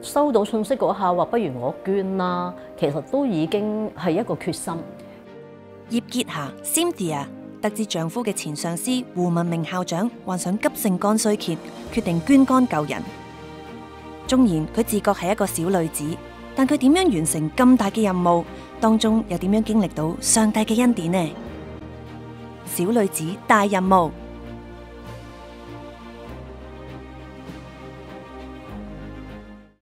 收到信息嗰下话不如我捐啦，其实都已经系一个决心。叶结霞 c i n d i a 得知丈夫嘅前上司胡文明校长患上急性肝衰竭，决定捐肝救人。纵然佢自觉系一个小女子，但佢点样完成咁大嘅任务？当中又点样经历到上帝嘅恩典呢？小女子大任务。